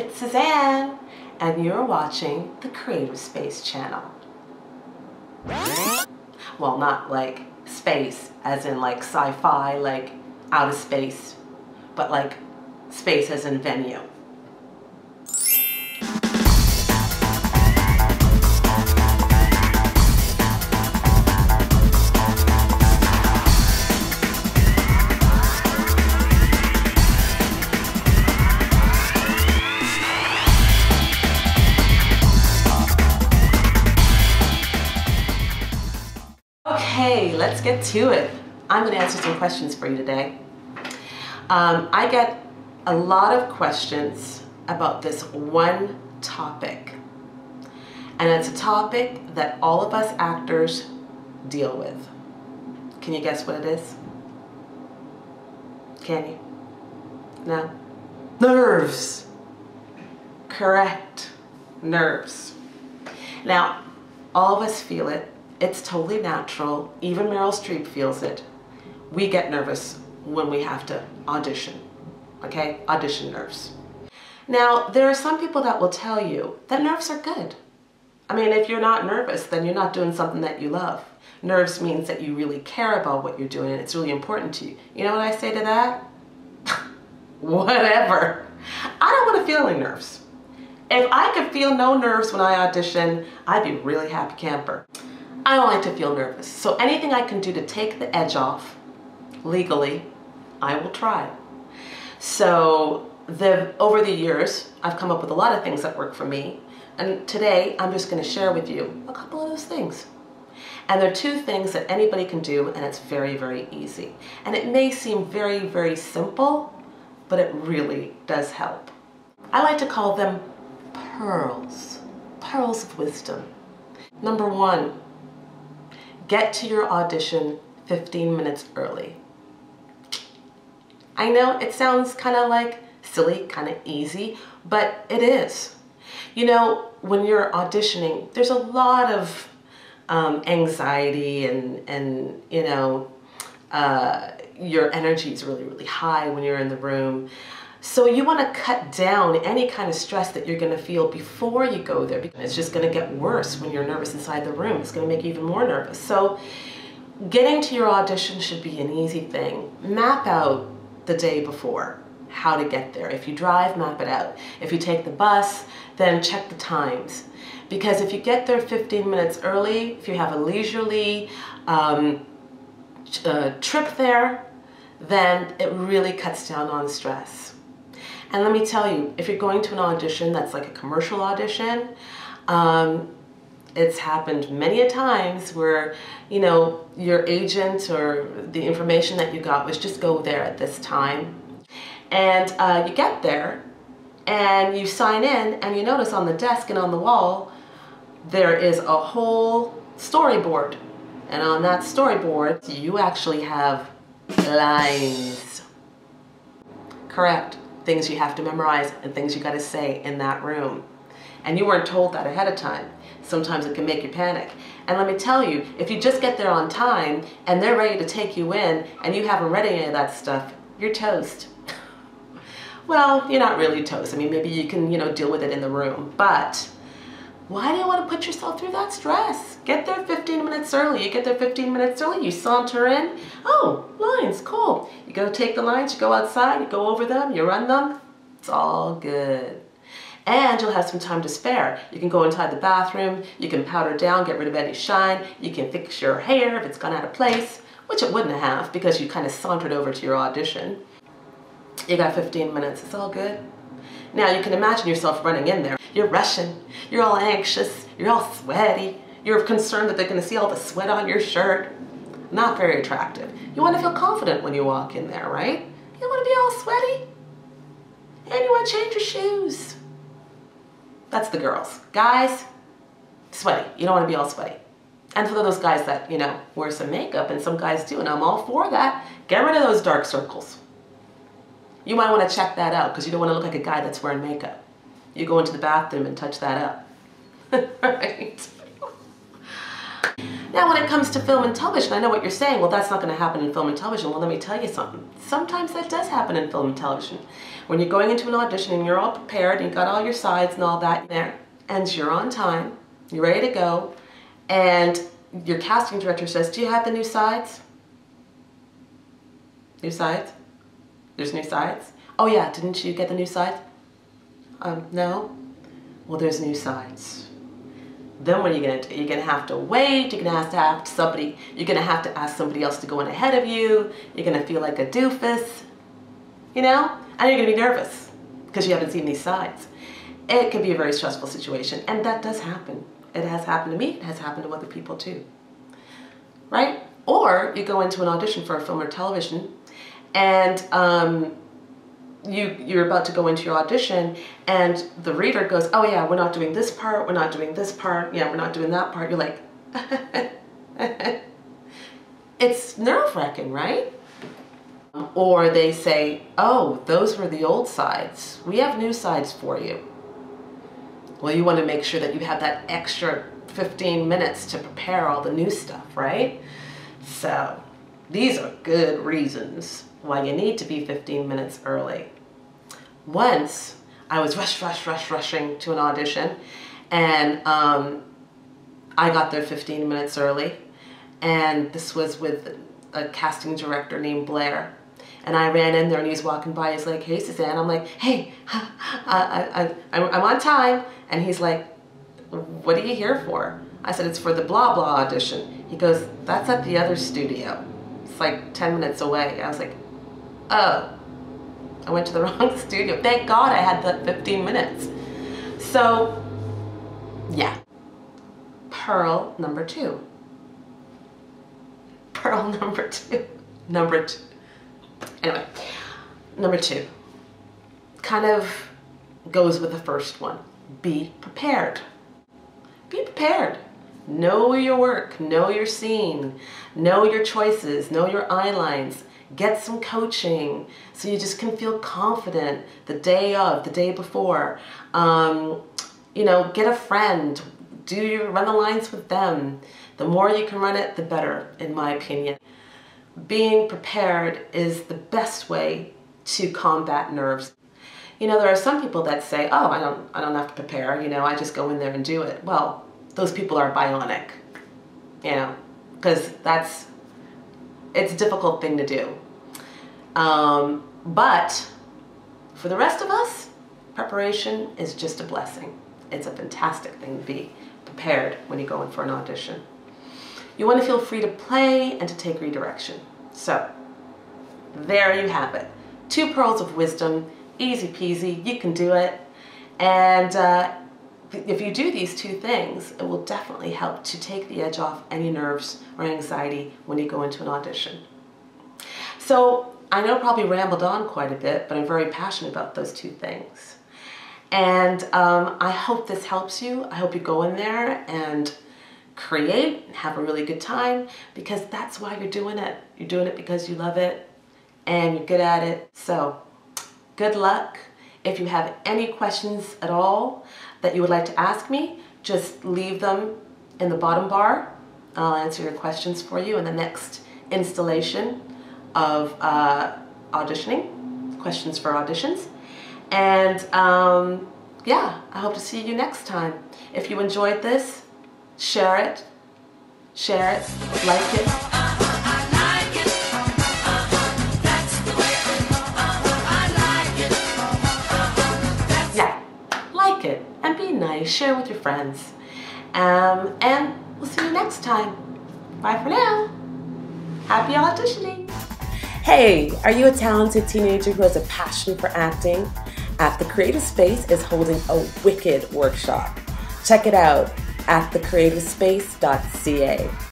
it's Suzanne, and you're watching the Creative Space channel. Well, not like space, as in like sci-fi, like outer space, but like space as in venue. Okay, let's get to it. I'm going to answer some questions for you today. Um, I get a lot of questions about this one topic. And it's a topic that all of us actors deal with. Can you guess what it is? Can you? No? Nerves. Correct. Nerves. Now, all of us feel it it's totally natural. Even Meryl Streep feels it. We get nervous when we have to audition, okay? Audition nerves. Now, there are some people that will tell you that nerves are good. I mean, if you're not nervous, then you're not doing something that you love. Nerves means that you really care about what you're doing and it's really important to you. You know what I say to that? Whatever. I don't want to feel any nerves. If I could feel no nerves when I audition, I'd be really happy camper. I don't like to feel nervous. So anything I can do to take the edge off legally, I will try. So the, over the years, I've come up with a lot of things that work for me. And today, I'm just gonna share with you a couple of those things. And there are two things that anybody can do, and it's very, very easy. And it may seem very, very simple, but it really does help. I like to call them pearls, pearls of wisdom. Number one, get to your audition 15 minutes early. I know it sounds kind of like silly, kind of easy, but it is. You know, when you're auditioning, there's a lot of um, anxiety and, and, you know, uh, your energy is really, really high when you're in the room. So you want to cut down any kind of stress that you're going to feel before you go there because it's just going to get worse when you're nervous inside the room. It's going to make you even more nervous. So getting to your audition should be an easy thing. Map out the day before how to get there. If you drive, map it out. If you take the bus, then check the times. Because if you get there 15 minutes early, if you have a leisurely um, uh, trip there, then it really cuts down on stress. And let me tell you, if you're going to an audition that's like a commercial audition, um, it's happened many a times where, you know, your agent or the information that you got was just go there at this time. And uh, you get there and you sign in and you notice on the desk and on the wall, there is a whole storyboard. And on that storyboard, you actually have lines. Correct things you have to memorize and things you got to say in that room. And you weren't told that ahead of time. Sometimes it can make you panic. And let me tell you, if you just get there on time and they're ready to take you in and you haven't read any of that stuff, you're toast. well, you're not really toast. I mean, maybe you can, you know, deal with it in the room, but why do you want to put yourself through that stress? Get there 15 minutes early. You get there 15 minutes early, you saunter in. Oh, lines, cool. You go take the lines, you go outside, you go over them, you run them. It's all good. And you'll have some time to spare. You can go inside the bathroom, you can powder down, get rid of any shine, you can fix your hair if it's gone out of place, which it wouldn't have because you kind of sauntered over to your audition. You got 15 minutes, it's all good. Now you can imagine yourself running in there. You're rushing, you're all anxious, you're all sweaty, you're concerned that they're gonna see all the sweat on your shirt. Not very attractive. You wanna feel confident when you walk in there, right? You wanna be all sweaty. And you wanna change your shoes. That's the girls. Guys, sweaty. You don't wanna be all sweaty. And for those guys that, you know, wear some makeup, and some guys do, and I'm all for that, get rid of those dark circles. You might want to check that out because you don't want to look like a guy that's wearing makeup. You go into the bathroom and touch that up. right? Now when it comes to film and television, I know what you're saying. Well, that's not going to happen in film and television. Well, let me tell you something. Sometimes that does happen in film and television. When you're going into an audition and you're all prepared and you've got all your sides and all that there, and you're on time, you're ready to go, and your casting director says, Do you have the new sides? New sides? There's new sides? Oh, yeah, didn't you get the new sides? Um, no? Well, there's new sides then what are you gonna do? You're gonna have to wait, you're gonna have to have somebody, you're gonna have to ask somebody else to go in ahead of you, you're gonna feel like a doofus, you know? And you're gonna be nervous because you haven't seen these sides. It can be a very stressful situation, and that does happen. It has happened to me, it has happened to other people too. Right? Or you go into an audition for a film or television, and um, you you're about to go into your audition and the reader goes oh yeah we're not doing this part we're not doing this part yeah we're not doing that part. You're like it's nerve-wracking right? Or they say oh those were the old sides. We have new sides for you. Well you want to make sure that you have that extra 15 minutes to prepare all the new stuff right? So these are good reasons why you need to be 15 minutes early. Once I was rush, rush, rush, rushing to an audition and um, I got there 15 minutes early and this was with a casting director named Blair. And I ran in there and he's walking by, he's like, hey Suzanne, I'm like, hey, I, I, I, I'm on time. And he's like, what are you here for? I said, it's for the blah blah audition. He goes, that's at the other studio. It's like 10 minutes away. I was like, oh, I went to the wrong studio. Thank God I had the 15 minutes. So, yeah. Pearl number two. Pearl number two. Number two. Anyway, number two kind of goes with the first one. Be prepared. Be prepared. Know your work, know your scene, know your choices, know your eye lines, get some coaching so you just can feel confident the day of, the day before. Um, you know, get a friend, do your run the lines with them. The more you can run it, the better, in my opinion. Being prepared is the best way to combat nerves. You know, there are some people that say, oh, I don't, I don't have to prepare, you know, I just go in there and do it. Well, those people are bionic, you know, because that's it's a difficult thing to do. Um, but for the rest of us, preparation is just a blessing. It's a fantastic thing to be prepared when you go in for an audition. You want to feel free to play and to take redirection. So, there you have it. Two pearls of wisdom, easy peasy, you can do it. And uh, if you do these two things, it will definitely help to take the edge off any nerves or anxiety when you go into an audition. So I know I probably rambled on quite a bit, but I'm very passionate about those two things. And um, I hope this helps you. I hope you go in there and create and have a really good time because that's why you're doing it. You're doing it because you love it and you're good at it. So good luck. If you have any questions at all that you would like to ask me, just leave them in the bottom bar. I'll answer your questions for you in the next installation of uh, auditioning, questions for auditions. And um, yeah, I hope to see you next time. If you enjoyed this, share it, share it, like it. Share with your friends. Um, and we'll see you next time. Bye for now. Happy auditioning. Hey, are you a talented teenager who has a passion for acting? At the Creative Space is holding a wicked workshop. Check it out at thecreativespace.ca.